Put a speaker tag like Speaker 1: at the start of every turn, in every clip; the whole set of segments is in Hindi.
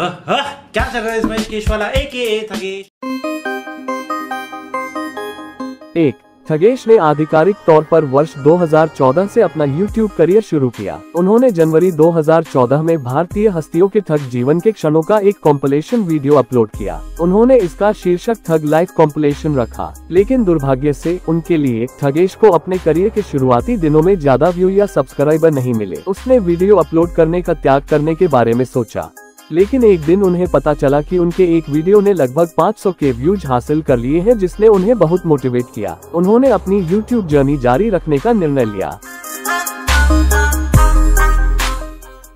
Speaker 1: क्या चल रहा है इसमें केश वाला एक थगेश
Speaker 2: एक खगेश ने आधिकारिक तौर पर वर्ष 2014 से अपना YouTube करियर शुरू किया। उन्होंने जनवरी 2014 में भारतीय हस्तियों के ठग जीवन के क्षणों का एक कॉम्पिलेशन वीडियो अपलोड किया। उन्होंने इसका शीर्षक ठग लाइफ कॉम्पिलेशन रखा, लेकिन दुर्भाग्य से उनके लिए ठगेश को अपने करियर के शुरुआती दिनों में ज़्यादा व्यू या सब्सक्राइबर नहीं मिले। उसने वीडियो अपलोड करने का त्याग करने के बारे में सोचा। लेकिन एक दिन उन्हें पता चला कि उनके एक वीडियो ने लगभग 500 के व्यूज़ हासिल कर लिए हैं, जिसने उन्हें बहुत मोटिवेट किया। उन्होंने अपनी यूट्यूब जर्नी जारी रखने का निर्णय लिया।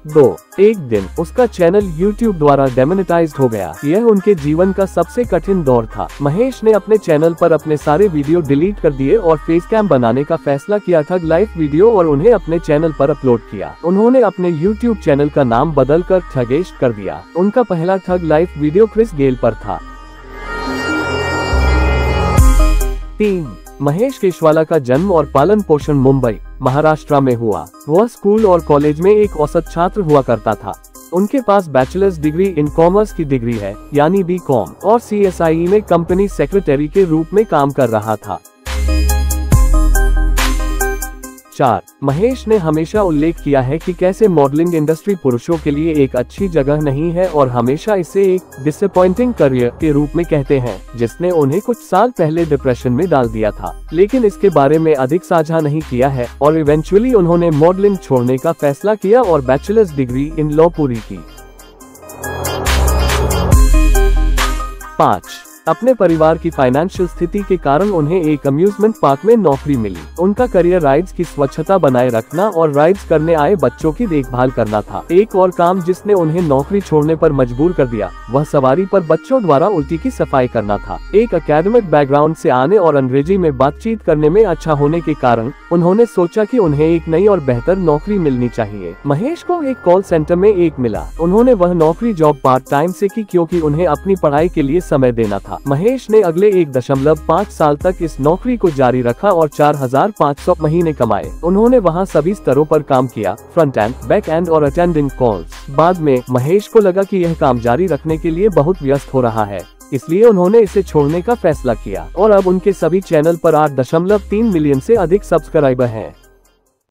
Speaker 2: दो, एक दिन उसका चैनल YouTube द्वारा डेमोनेटाइज हो गया। यह उनके जीवन का सबसे कठिन दौर था। महेश ने अपने चैनल पर अपने सारे वीडियो डिलीट कर दिए और फेस कैम बनाने का फैसला किया था। लाइव वीडियो और उन्हें अपने चैनल पर अपलोड किया। उन्होंने अपने YouTube चैनल का नाम बदल कर ठगेश कर दिया। उनका पहला ठग लाइव वीडियो क्रिस गेल पर था। तीन महेश केशवाला का जन्म और पालन पोषण मुंबई, महाराष्ट्र में हुआ। वह स्कूल और कॉलेज में एक औसत छात्र हुआ करता था। उनके पास बैचलर्स डिग्री इन कॉमर्स की डिग्री है, यानी बी कॉम, और सी में कंपनी सेक्रेटरी के रूप में काम कर रहा था। चार, महेश ने हमेशा उल्लेख किया है कि कैसे मॉडलिंग इंडस्ट्री पुरुषों के लिए एक अच्छी जगह नहीं है और हमेशा इसे एक डिसअपॉइंटिंग करियर के रूप में कहते हैं, जिसने उन्हें कुछ साल पहले डिप्रेशन में डाल दिया था। लेकिन इसके बारे में अधिक साझा नहीं किया है और इवेंचुअली उन्होंने मॉडलिंग छोड़ने का फैसला किया और बैचलर्स डिग्री इन लॉ पूरी की। पाँच अपने परिवार की फाइनेंशियल स्थिति के कारण उन्हें एक अम्यूजमेंट पार्क में नौकरी मिली। उनका करियर राइड्स की स्वच्छता बनाए रखना और राइड्स करने आए बच्चों की देखभाल करना था। एक और काम जिसने उन्हें नौकरी छोड़ने पर मजबूर कर दिया, वह सवारी पर बच्चों द्वारा उल्टी की सफ़ाई करना था। एक अकेडमिक बैकग्राउंड से आने और अंग्रेज़ी में बातचीत करने में अच्छा होने के कारण, उन्होंने सोचा कि उन्हें एक नई और बेहतर नौकरी मिलनी चाहिए। महेश को एक कॉल सेंटर में एक मिला। उन्होंने वह नौकरी जॉब पार्ट टाइम से की क्योंकि उन्हें अपनी पढ़ाई के लिए समय देना था। महेश ने अगले एक दशमलव पाँच साल तक इस नौकरी को जारी रखा और चार हज़ार पाँच सौ महीने कमाए। उन्होंने वहाँ सभी स्तरों पर काम किया फ्रंट एंड बैक एंड और अटेंडिंग कॉल्स बाद में महेश को लगा कि यह काम जारी रखने के लिए बहुत व्यस्त हो रहा है, इसलिए उन्होंने इसे छोड़ने का फैसला किया और अब उनके सभी चैनल पर आठ दशमलव तीन मिलियन से अधिक सब्सक्राइबर हैं।